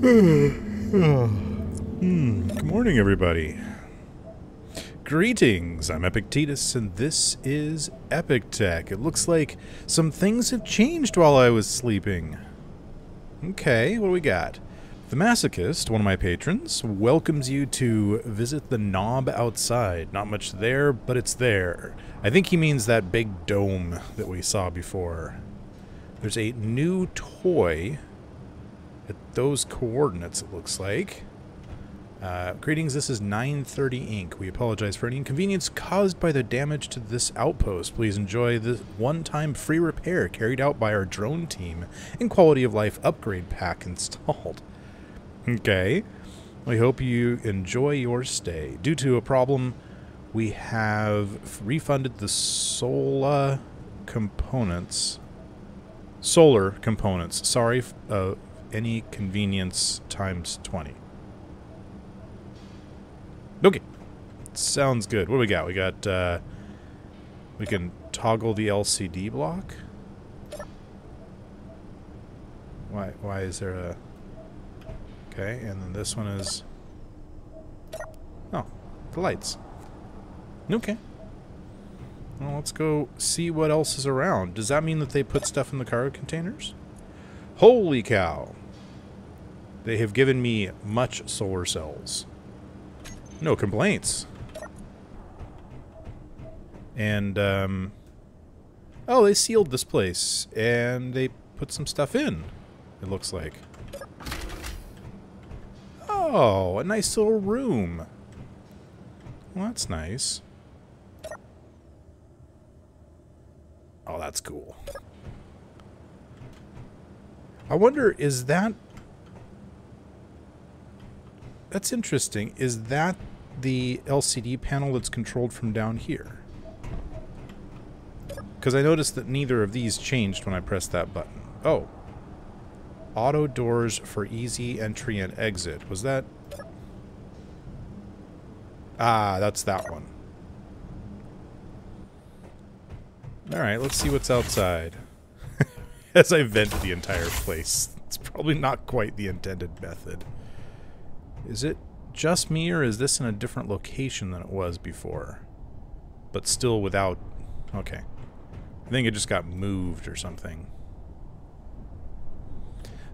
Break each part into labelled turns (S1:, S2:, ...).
S1: Hmm, Good morning, everybody. Greetings, I'm Epictetus, and this is EpikTek. It looks like some things have changed while I was sleeping. Okay, what do we got? The Masochist, one of my patrons, welcomes you to visit the knob outside. Not much there, but it's there. I think he means that big dome that we saw before. There's a new toy at those coordinates, it looks like. Uh, greetings, this is 930 Inc. We apologize for any inconvenience caused by the damage to this outpost. Please enjoy the one-time free repair carried out by our drone team and quality of life upgrade pack installed. Okay. We hope you enjoy your stay. Due to a problem, we have refunded the Sola components. Solar components. Sorry, uh, any convenience times 20. Okay. Sounds good. What do we got? We got, uh, we can toggle the LCD block. Why, why is there a... Okay, and then this one is... Oh, the lights. Okay. Well, let's go see what else is around. Does that mean that they put stuff in the cargo containers? Holy cow. They have given me much solar cells. No complaints. And, um... Oh, they sealed this place. And they put some stuff in, it looks like. Oh, a nice little room. Well, that's nice. Oh, that's cool. I wonder, is that... That's interesting. Is that the LCD panel that's controlled from down here? Because I noticed that neither of these changed when I pressed that button. Oh. Auto doors for easy entry and exit. Was that... Ah, that's that one. Alright, let's see what's outside. As I vent the entire place. It's probably not quite the intended method. Is it just me, or is this in a different location than it was before? But still without... Okay. I think it just got moved or something.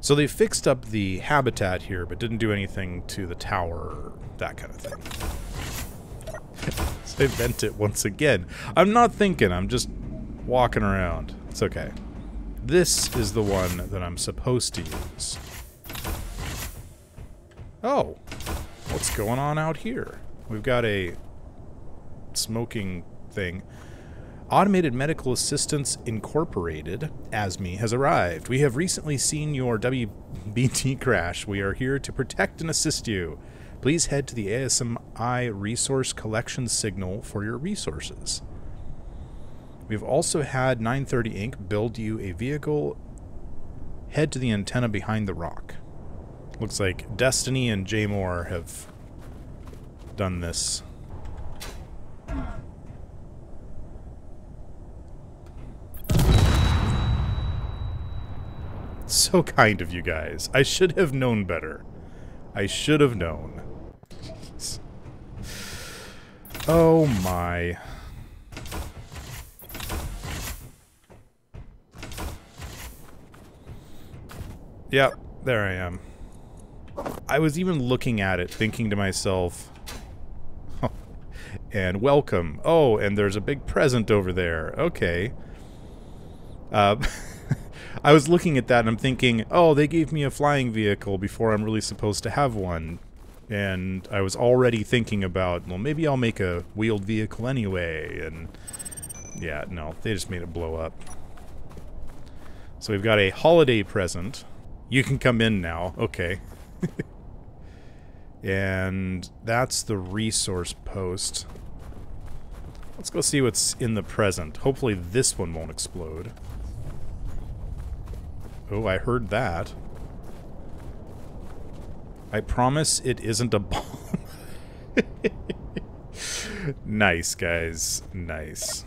S1: So they fixed up the habitat here, but didn't do anything to the tower that kind of thing. so I vent it once again. I'm not thinking, I'm just walking around. It's okay. This is the one that I'm supposed to use. Oh, what's going on out here? We've got a smoking thing. Automated Medical Assistance Incorporated, ASMI, has arrived. We have recently seen your WBT crash. We are here to protect and assist you. Please head to the ASMI Resource Collection Signal for your resources. We've also had 930 Inc. build you a vehicle. Head to the antenna behind the rock. Looks like Destiny and J Moore have done this. So kind of you guys. I should have known better. I should have known. Oh my. Yep, there I am. I was even looking at it, thinking to myself, and welcome. Oh, and there's a big present over there. Okay. Uh, I was looking at that and I'm thinking, oh, they gave me a flying vehicle before I'm really supposed to have one. And I was already thinking about, well, maybe I'll make a wheeled vehicle anyway. And yeah, no, they just made it blow up. So we've got a holiday present. You can come in now. Okay. and that's the resource post. Let's go see what's in the present. Hopefully this one won't explode. Oh, I heard that. I promise it isn't a bomb. nice, guys. Nice.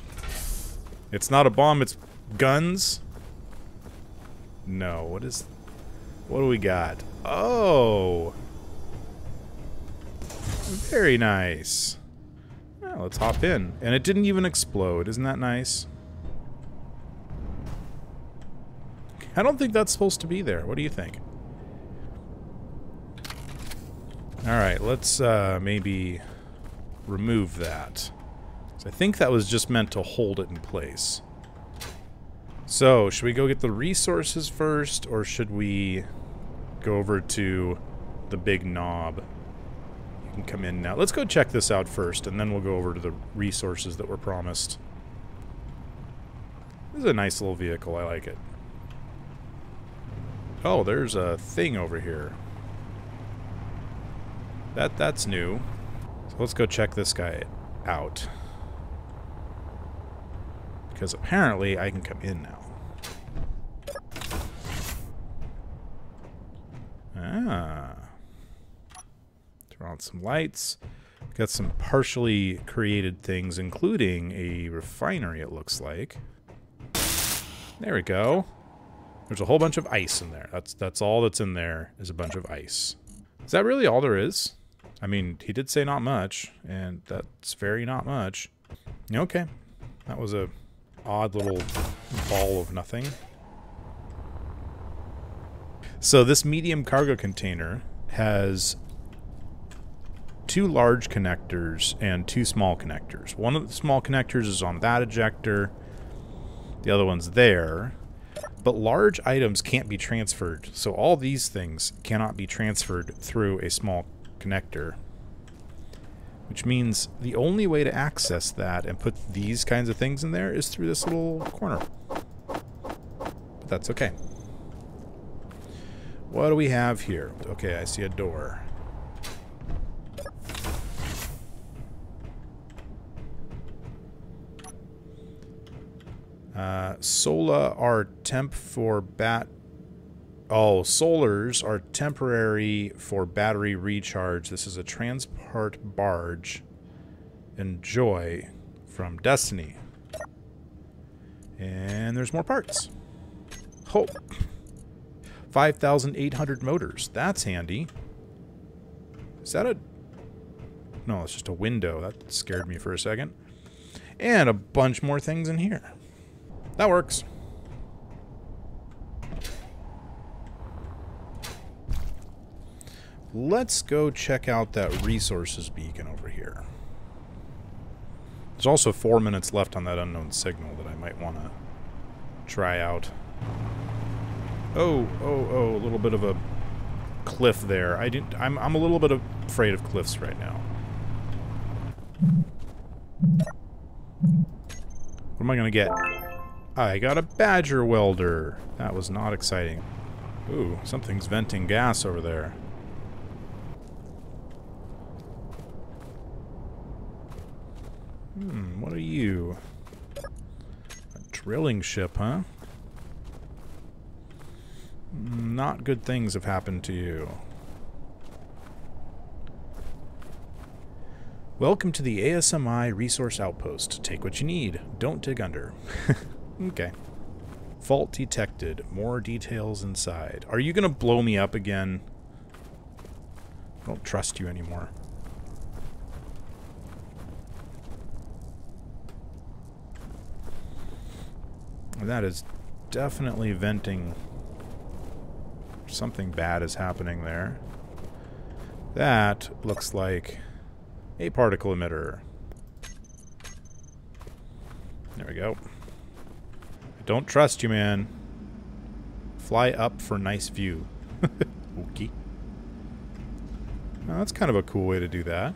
S1: It's not a bomb, it's guns? No, what is... What do we got? Oh! Very nice. Well, let's hop in. And it didn't even explode. Isn't that nice? I don't think that's supposed to be there. What do you think? Alright, let's uh, maybe remove that. I think that was just meant to hold it in place. So, should we go get the resources first, or should we go over to the big knob? Can come in now. Let's go check this out first, and then we'll go over to the resources that were promised. This is a nice little vehicle. I like it. Oh, there's a thing over here. That That's new. So let's go check this guy out. Because apparently I can come in now. Ah. Turn on some lights. Got some partially created things, including a refinery, it looks like. There we go. There's a whole bunch of ice in there. That's that's all that's in there is a bunch of ice. Is that really all there is? I mean, he did say not much, and that's very not much. Okay. That was a odd little ball of nothing. So this medium cargo container has two large connectors and two small connectors. One of the small connectors is on that ejector. The other one's there. But large items can't be transferred, so all these things cannot be transferred through a small connector. Which means the only way to access that and put these kinds of things in there is through this little corner. But that's okay. What do we have here? Okay, I see a door. Uh, Sola are temp for bat. Oh, solars are temporary for battery recharge. This is a transport barge. Enjoy from Destiny. And there's more parts. Hope. 5,800 motors. That's handy. Is that a... No, it's just a window. That scared me for a second. And a bunch more things in here. That works. Let's go check out that resources beacon over here. There's also four minutes left on that unknown signal that I might want to try out. Oh, oh, oh, a little bit of a cliff there. I didn't. I'm. I'm a little bit afraid of cliffs right now. What am I gonna get? I got a badger welder. That was not exciting. Ooh, something's venting gas over there. Hmm, what are you? A drilling ship, huh? Not good things have happened to you. Welcome to the ASMI Resource Outpost. Take what you need. Don't dig under. okay. Fault detected. More details inside. Are you going to blow me up again? I don't trust you anymore. That is definitely venting Something bad is happening there. That looks like a particle emitter. There we go. Don't trust you, man. Fly up for nice view. okay. that's kind of a cool way to do that.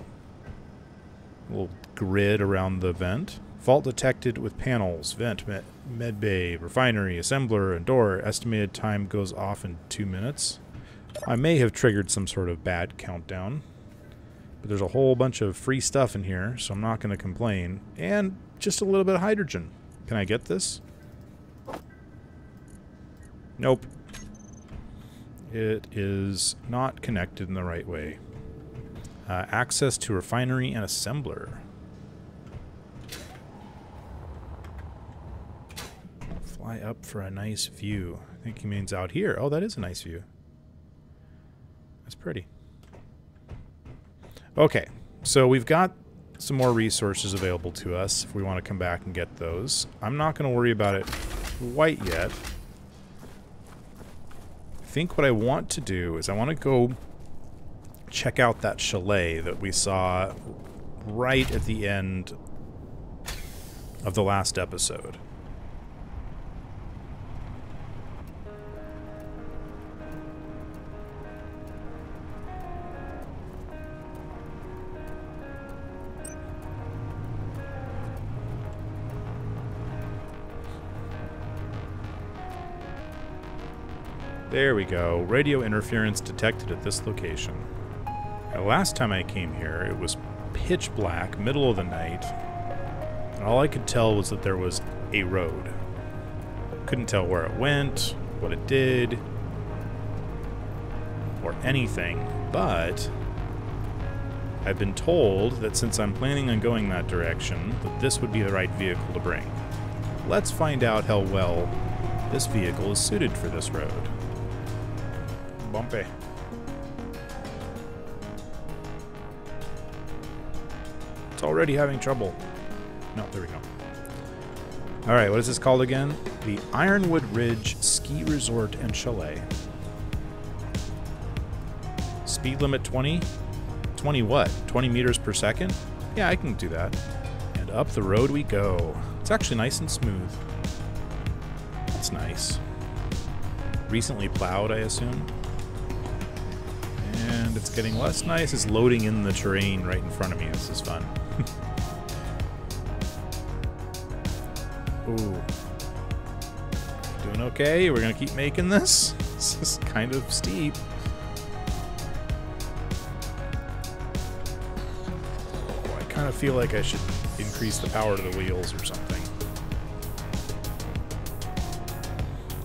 S1: A little grid around the vent. Fault detected with panels, vent, med, med bay, refinery, assembler, and door. Estimated time goes off in two minutes. I may have triggered some sort of bad countdown. But there's a whole bunch of free stuff in here, so I'm not going to complain. And just a little bit of hydrogen. Can I get this? Nope. It is not connected in the right way. Uh, access to refinery and assembler. Fly up for a nice view. I think he means out here. Oh, that is a nice view. That's pretty. Okay, so we've got some more resources available to us if we want to come back and get those. I'm not going to worry about it quite yet. I think what I want to do is I want to go check out that chalet that we saw right at the end of the last episode. There we go. Radio interference detected at this location. Now, last time I came here, it was pitch black, middle of the night, and all I could tell was that there was a road. Couldn't tell where it went, what it did, or anything, but I've been told that since I'm planning on going that direction, that this would be the right vehicle to bring. Let's find out how well this vehicle is suited for this road bumpy. It's already having trouble. No, there we go. Alright, what is this called again? The Ironwood Ridge Ski Resort and Chalet. Speed limit 20? 20 what? 20 meters per second? Yeah, I can do that. And up the road we go. It's actually nice and smooth. That's nice. Recently plowed, I assume and it's getting less nice. It's loading in the terrain right in front of me. This is fun. Ooh. Doing okay? We're gonna keep making this? This is kind of steep. Oh, I kind of feel like I should increase the power to the wheels or something.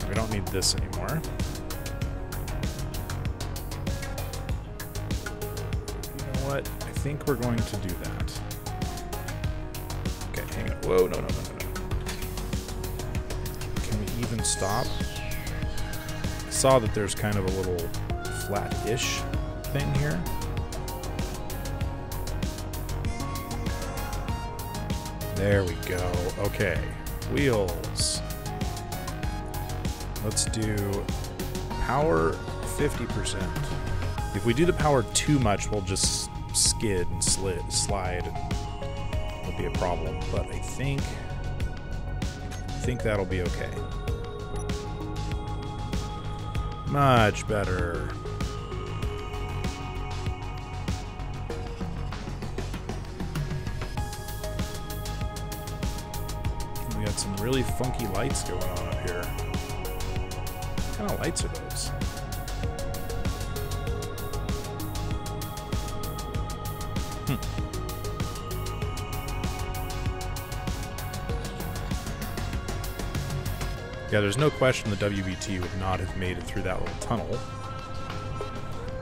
S1: We don't need this anymore. Think we're going to do that. Okay, hang on. Whoa, no, no, no, no, no. Can we even stop? I saw that there's kind of a little flat-ish thing here. There we go. Okay. Wheels. Let's do power 50%. If we do the power too much, we'll just skid and slid, slide and it'll be a problem. But I think I think that'll be okay. Much better. We got some really funky lights going on up here. What kind of lights are Yeah, there's no question the WBT would not have made it through that little tunnel.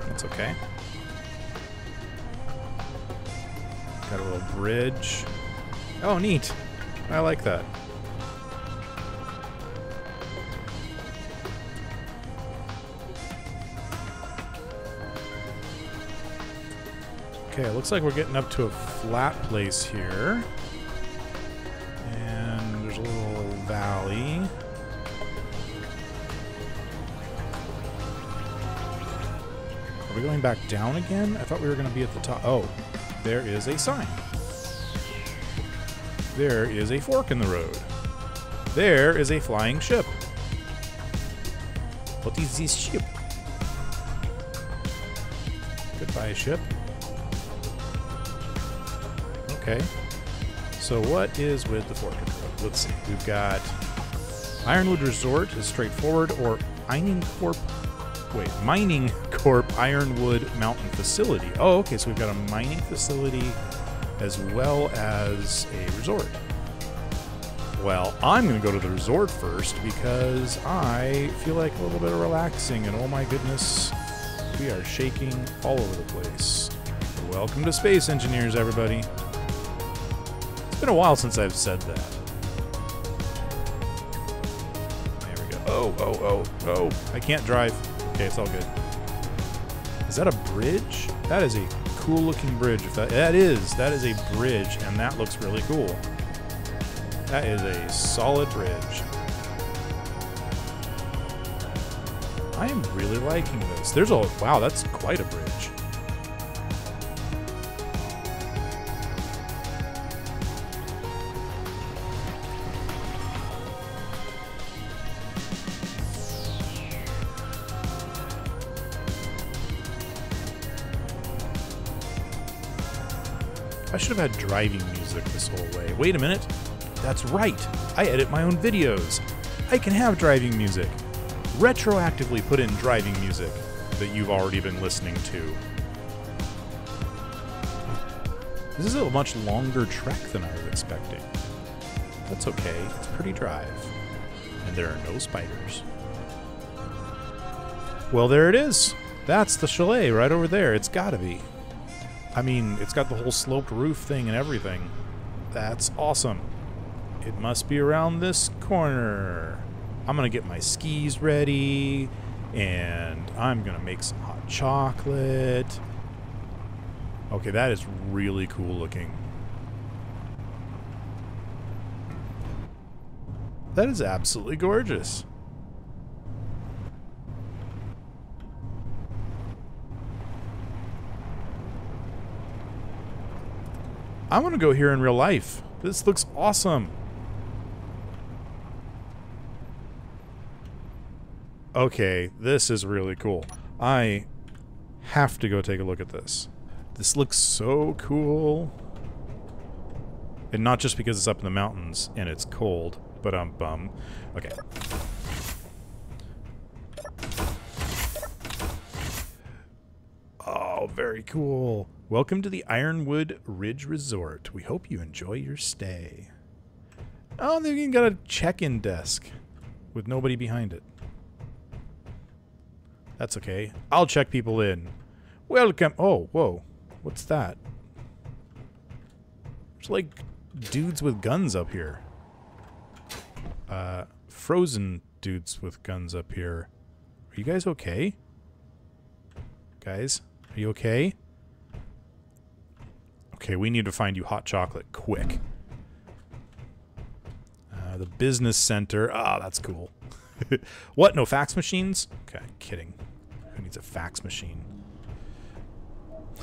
S1: That's okay. Got a little bridge. Oh, neat. I like that. Okay, looks like we're getting up to a flat place here. Going back down again? I thought we were going to be at the top. Oh, there is a sign. There is a fork in the road. There is a flying ship. What is this ship? Goodbye, ship. Okay. So what is with the fork in the road? Let's see. We've got Ironwood Resort is straightforward, or Mining Corp. Wait, Mining Corp Ironwood Mountain Facility. Oh, okay, so we've got a mining facility as well as a resort. Well, I'm going to go to the resort first because I feel like a little bit of relaxing, and oh my goodness, we are shaking all over the place. Welcome to Space Engineers, everybody. It's been a while since I've said that. There we go. Oh, oh, oh, oh. I can't drive. Okay, it's all good. Is that a bridge? That is a cool looking bridge. If that, that is, that is a bridge, and that looks really cool. That is a solid bridge. I am really liking this. There's a, wow, that's quite a bridge. Have had driving music this whole way. Wait a minute. That's right. I edit my own videos. I can have driving music. Retroactively put in driving music that you've already been listening to. This is a much longer trek than I was expecting. That's okay. It's pretty drive. And there are no spiders. Well, there it is. That's the chalet right over there. It's gotta be. I mean, it's got the whole sloped roof thing and everything. That's awesome. It must be around this corner. I'm going to get my skis ready, and I'm going to make some hot chocolate. Okay, that is really cool looking. That is absolutely gorgeous. I want to go here in real life. This looks awesome. Okay, this is really cool. I have to go take a look at this. This looks so cool. And not just because it's up in the mountains and it's cold, but I'm bum. Okay. Very cool. Welcome to the Ironwood Ridge Resort. We hope you enjoy your stay. Oh, they even got a check-in desk with nobody behind it. That's okay. I'll check people in. Welcome. Oh, whoa. What's that? There's like dudes with guns up here. Uh, frozen dudes with guns up here. Are you guys okay? Guys, are you okay? Okay, we need to find you hot chocolate quick. Uh, the business center. Ah, oh, that's cool. what? No fax machines? Okay, kidding. Who needs a fax machine?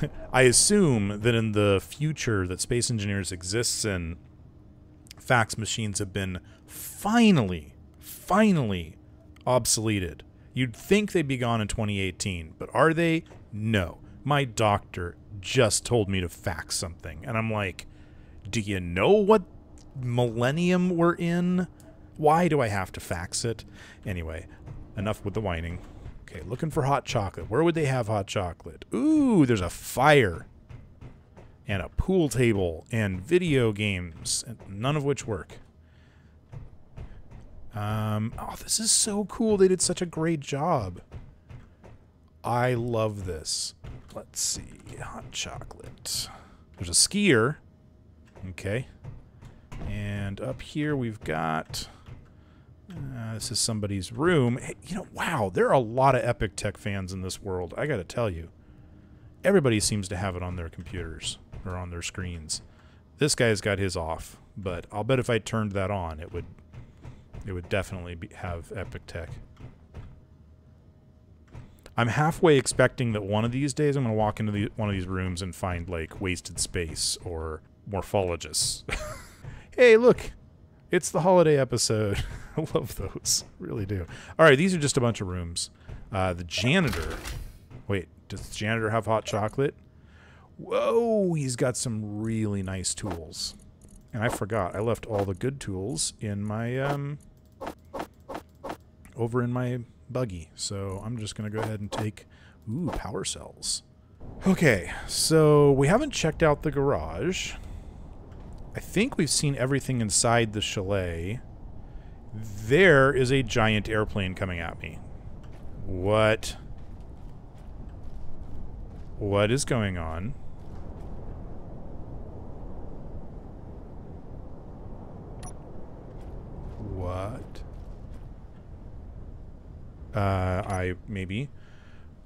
S1: I assume that in the future that Space Engineers exists in, fax machines have been finally, finally obsoleted. You'd think they'd be gone in 2018, but are they? No. My doctor just told me to fax something. And I'm like, do you know what millennium we're in? Why do I have to fax it? Anyway, enough with the whining. Okay, looking for hot chocolate. Where would they have hot chocolate? Ooh, there's a fire. And a pool table and video games, none of which work. Um, oh, this is so cool. They did such a great job. I love this. Let's see. Hot chocolate. There's a skier. Okay. And up here we've got... Uh, this is somebody's room. Hey, you know, wow, there are a lot of EpikTek fans in this world. I gotta tell you. Everybody seems to have it on their computers or on their screens. This guy's got his off, but I'll bet if I turned that on, it would it would definitely be, have EpikTek. I'm halfway expecting that one of these days I'm going to walk into the, one of these rooms and find like wasted space or morphologists. hey, look, it's the holiday episode. I love those, really do. All right, these are just a bunch of rooms. Uh, the janitor. Wait, does the janitor have hot chocolate? Whoa, he's got some really nice tools. And I forgot, I left all the good tools in my um over in my buggy. So I'm just going to go ahead and take, ooh, power cells. Okay, so we haven't checked out the garage. I think we've seen everything inside the chalet. There is a giant airplane coming at me. What? What is going on? What? Uh, I maybe.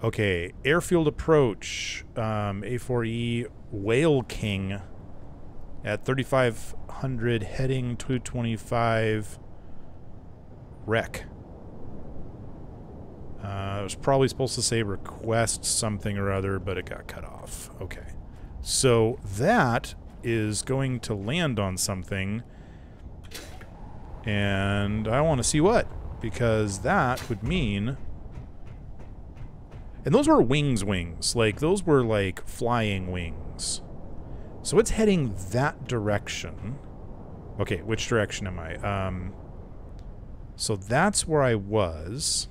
S1: Okay, airfield approach. Um, A4E Whale King at 3,500 heading 225 wreck. Uh, it was probably supposed to say request something or other, but it got cut off. Okay. So that is going to land on something. And I want to see what. Because that would mean... And those were wings wings. Like, those were like flying wings. So it's heading that direction. Okay, which direction am I? Um, so that's where I was.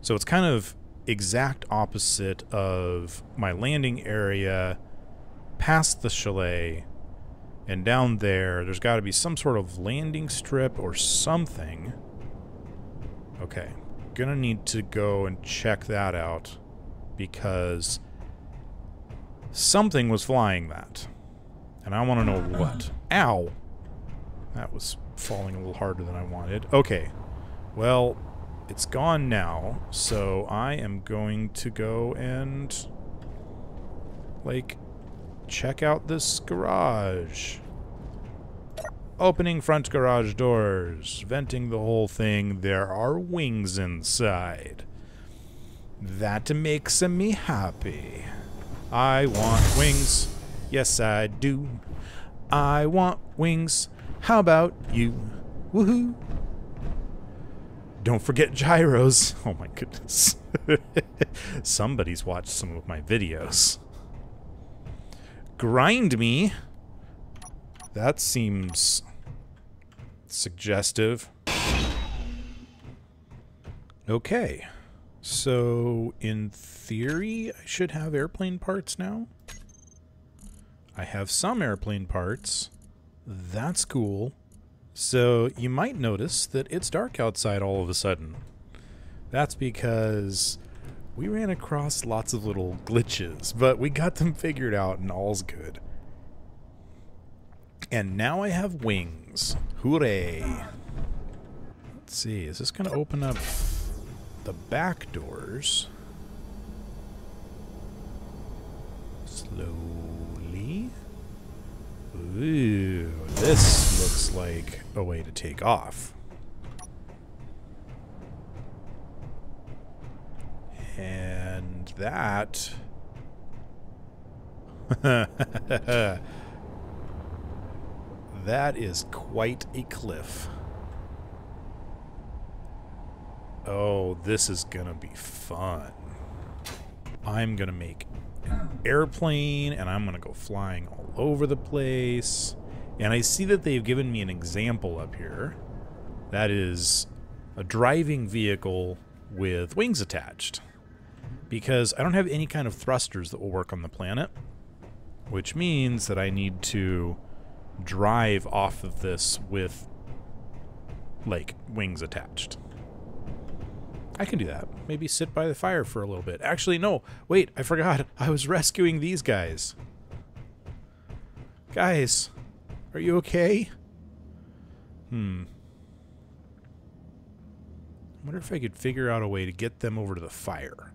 S1: So it's kind of exact opposite of my landing area past the chalet and down there there's got to be some sort of landing strip or something. Okay gonna need to go and check that out because something was flying that. And I want to know what. Ow! That was falling a little harder than I wanted. Okay well it's gone now, so I am going to go and, like, check out this garage. Opening front garage doors, venting the whole thing. There are wings inside. That makes me happy. I want wings. Yes, I do. I want wings. How about you? Woohoo! Don't forget gyros. Oh my goodness. Somebody's watched some of my videos. Grind me. That seems suggestive. Okay. So, in theory, I should have airplane parts now. I have some airplane parts. That's cool. So you might notice that it's dark outside all of a sudden. That's because we ran across lots of little glitches, but we got them figured out and all's good. And now I have wings. Hooray! Let's see, is this going to open up the back doors? Slowly. Ooh, this looks like a way to take off. And that... that is quite a cliff. Oh, this is gonna be fun. I'm gonna make an airplane and I'm gonna go flying all over the place. And I see that they've given me an example up here. That is a driving vehicle with wings attached. Because I don't have any kind of thrusters that will work on the planet. Which means that I need to drive off of this with, like, wings attached. I can do that. Maybe sit by the fire for a little bit. Actually, no. Wait, I forgot. I was rescuing these guys. Guys, are you okay? Hmm. I wonder if I could figure out a way to get them over to the fire.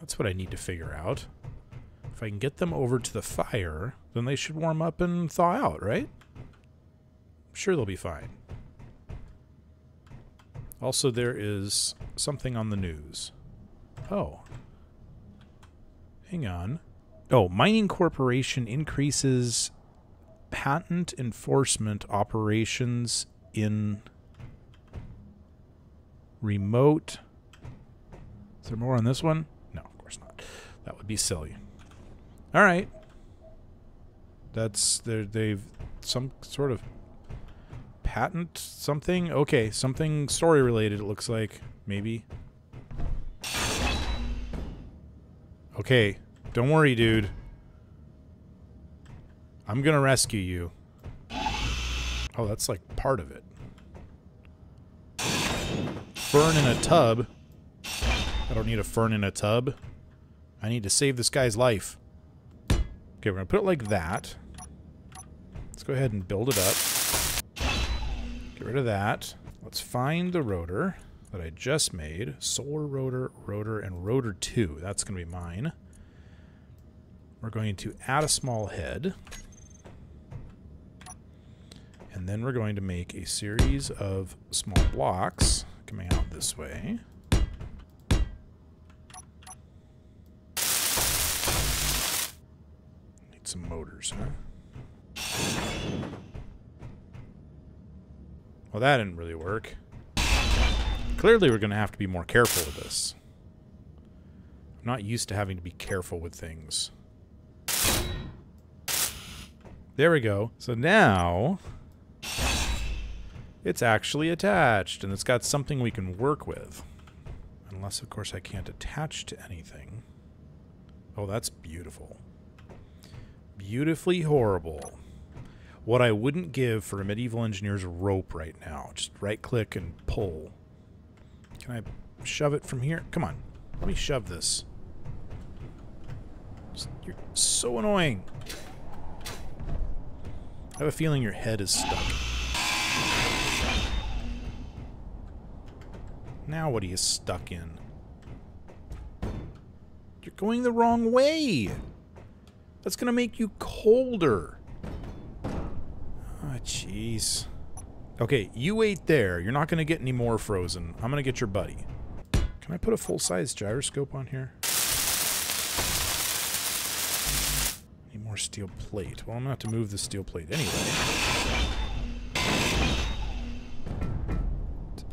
S1: That's what I need to figure out. If I can get them over to the fire, then they should warm up and thaw out, right? I'm sure they'll be fine. Also, there is something on the news. Oh. Hang on. Oh, Mining Corporation increases patent enforcement operations in remote. Is there more on this one? No, of course not. That would be silly. All right. That's they've some sort of patent something. Okay, something story related. It looks like maybe. Okay, don't worry, dude. I'm gonna rescue you. Oh, that's like part of it. Fern in a tub. I don't need a fern in a tub. I need to save this guy's life. Okay, we're gonna put it like that. Let's go ahead and build it up. Get rid of that. Let's find the rotor. that I just made. Solar rotor, rotor, and rotor 2. That's going to be mine. We're going to add a small head. And then we're going to make a series of small blocks coming out this way. Some motors, huh? Well, that didn't really work. Clearly, we're going to have to be more careful with this. I'm not used to having to be careful with things. There we go. So now it's actually attached and it's got something we can work with. Unless, of course, I can't attach to anything. Oh, that's beautiful. Beautifully horrible. What I wouldn't give for a medieval engineer's rope right now. Just right click and pull. Can I shove it from here? Come on. Let me shove this. You're so annoying. I have a feeling your head is stuck. Now what are you stuck in? You're going the wrong way. That's going to make you colder. Oh, jeez. Okay, you wait there. You're not going to get any more frozen. I'm going to get your buddy. Can I put a full-size gyroscope on here? Need more steel plate. Well, I'm going to have to move the steel plate anyway.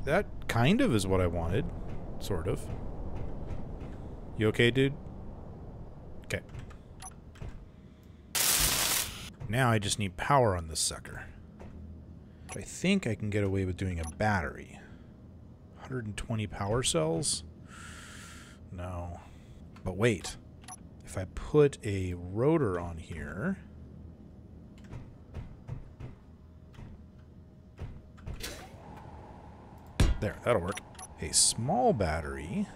S1: That kind of is what I wanted. Sort of. You okay, dude? Okay. Now I just need power on this sucker. I think I can get away with doing a battery. 120 power cells? No. But wait if I put a rotor on here... There, that'll work. A small battery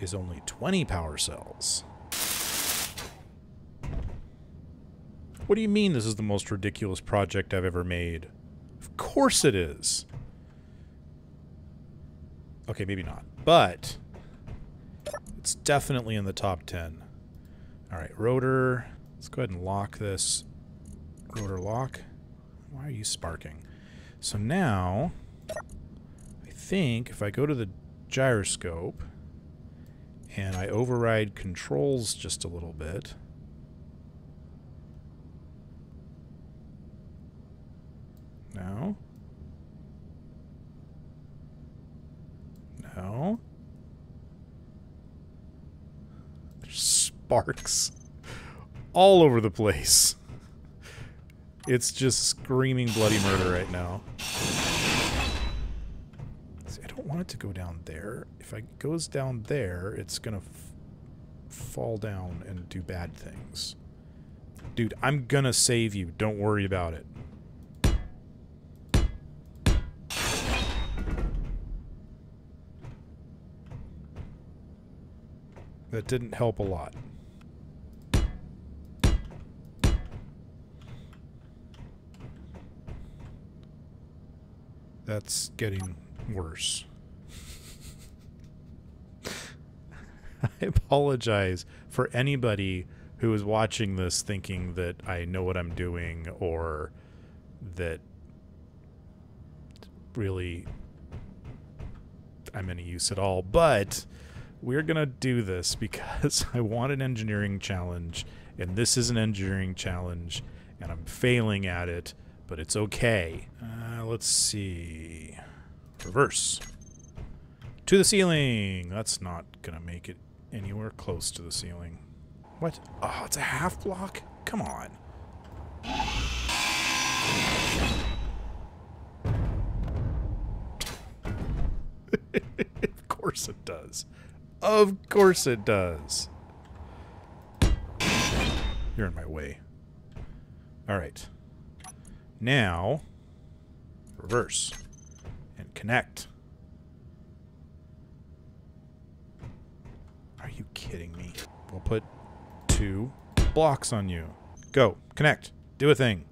S1: is only 20 power cells. What do you mean this is the most ridiculous project I've ever made? Of course it is. Okay, maybe not. But it's definitely in the top 10. Alright, rotor. Let's go ahead and lock this. Rotor lock. Why are you sparking? So now, I think if I go to the gyroscope and I override controls just a little bit, No. No. There's sparks all over the place. It's just screaming bloody murder right now. See, I don't want it to go down there. If it goes down there, it's gonna fall down and do bad things. Dude, I'm gonna save you. Don't worry about it. That didn't help a lot. That's getting worse. I apologize for anybody who is watching this thinking that I know what I'm doing or that really I'm any use at all. But we're going to do this because I want an engineering challenge, and this is an engineering challenge, and I'm failing at it but it's okay. Uh, let's see. Reverse. To the ceiling! That's not gonna make it anywhere close to the ceiling. What? Oh, it's a half block? Come on. of course it does. Of course it does. You're in my way. Alright. Now, reverse and connect. Are you kidding me? We'll put two blocks on you. Go, connect, do a thing.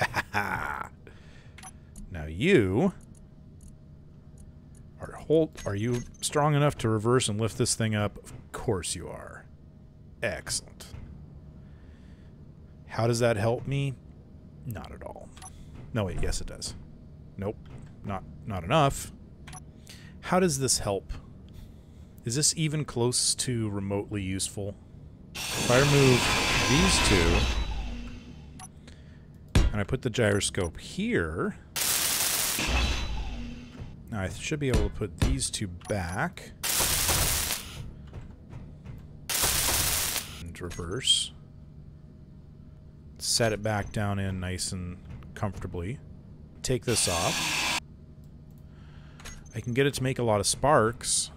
S1: now you Are, hold, are you strong enough to reverse and lift this thing up? Of course you are. Excellent. How does that help me? Not at all. No, wait, yes it does. Nope. Not not enough. How does this help? Is this even close to remotely useful? If I remove these two, and I put the gyroscope here, now I should be able to put these two back. And reverse. Set it back down in nice and comfortably. Take this off. I can get it to make a lot of sparks.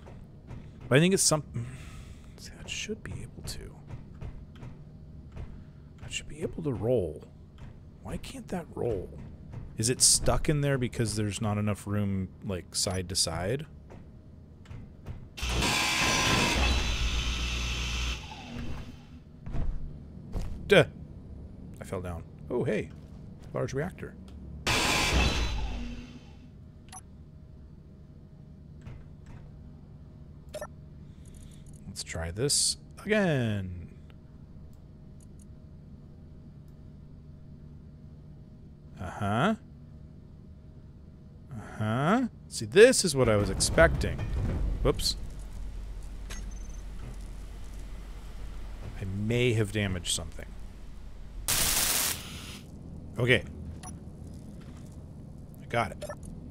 S1: But I think it's something... That should be able to. That should be able to roll. Why can't that roll? Is it stuck in there because there's not enough room, like, side to side? Duh! I fell down. Oh, hey. Large reactor. Let's try this again. Uh-huh. Uh-huh. See, this is what I was expecting. Whoops. I may have damaged something. Okay. I got it.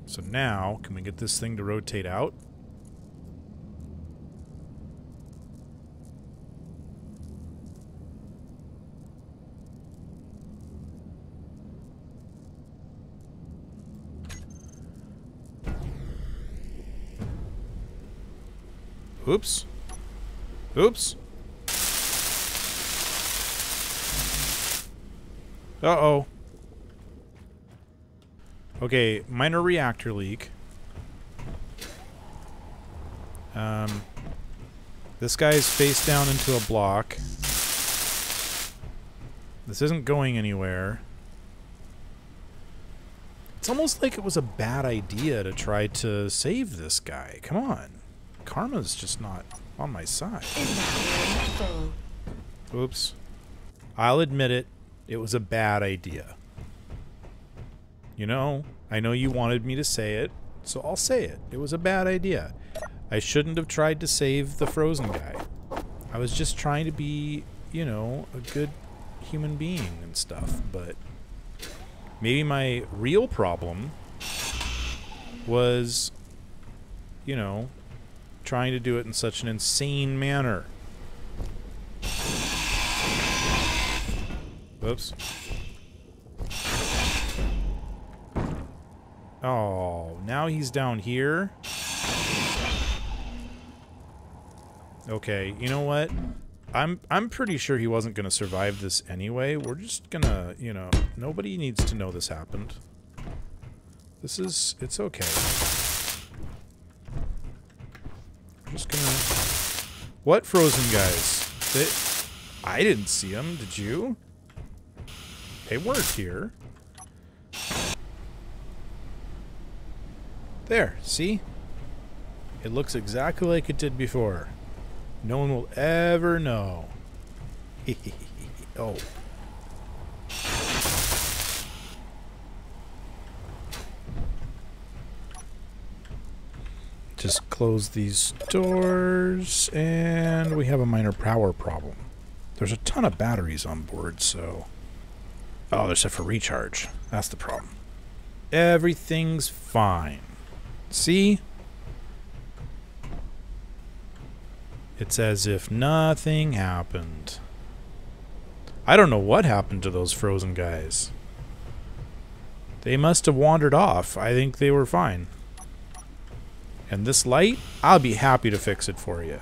S1: So now, can we get this thing to rotate out? Oops. Oops. Uh-oh. Okay, minor reactor leak. Um, this guy's face down into a block. This isn't going anywhere. It's almost like it was a bad idea to try to save this guy. Come on. Karma's just not on my side. Oops. I'll admit it. It was a bad idea. You know, I know you wanted me to say it, so I'll say it. It was a bad idea. I shouldn't have tried to save the frozen guy. I was just trying to be, you know, a good human being and stuff, but maybe my real problem was, you know, trying to do it in such an insane manner. Whoops. Oh, now he's down here. Okay, you know what? I'm I'm pretty sure he wasn't going to survive this anyway. We're just going to, you know, nobody needs to know this happened. This is it's okay. I'm just to What frozen guys? They I didn't see them, did you? They weren't here. There, see? It looks exactly like it did before. No one will ever know. oh. Just close these doors, and we have a minor power problem. There's a ton of batteries on board, so... Oh, they're set for recharge. That's the problem. Everything's fine. See? It's as if nothing happened. I don't know what happened to those frozen guys. They must have wandered off. I think they were fine. And this light, I'll be happy to fix it for you.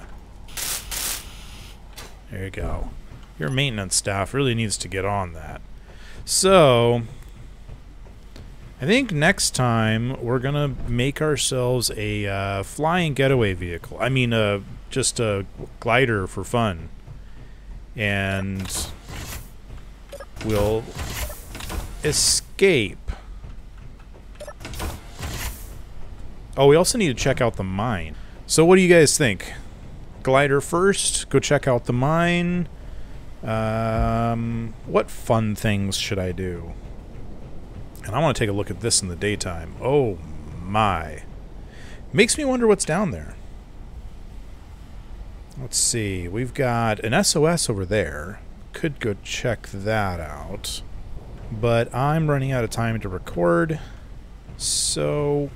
S1: There you go. Your maintenance staff really needs to get on that. So, I think next time we're gonna make ourselves a uh, flying getaway vehicle. I mean, uh, just a glider for fun, and we'll escape. Oh, we also need to check out the mine. So what do you guys think? Glider first, go check out the mine. Um, what fun things should I do? And I want to take a look at this in the daytime. Oh my. Makes me wonder what's down there. Let's see. We've got an SOS over there. Could go check that out. But I'm running out of time to record. So...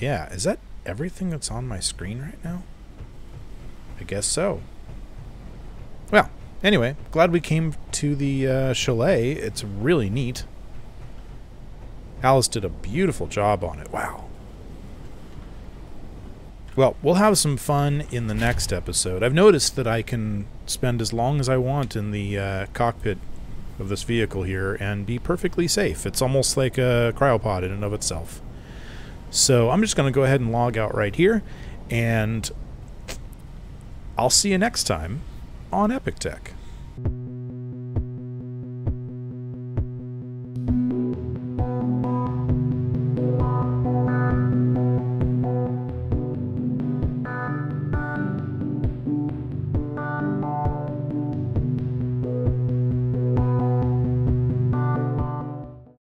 S1: Yeah, is that everything that's on my screen right now? I guess so. Well, anyway, glad we came to the uh, chalet. It's really neat. Alice did a beautiful job on it. Wow. Well, we'll have some fun in the next episode. I've noticed that I can spend as long as I want in the uh, cockpit of this vehicle here and be perfectly safe. It's almost like a cryopod in and of itself. So I'm just going to go ahead and log out right here, and I'll see you next time on EpikTek.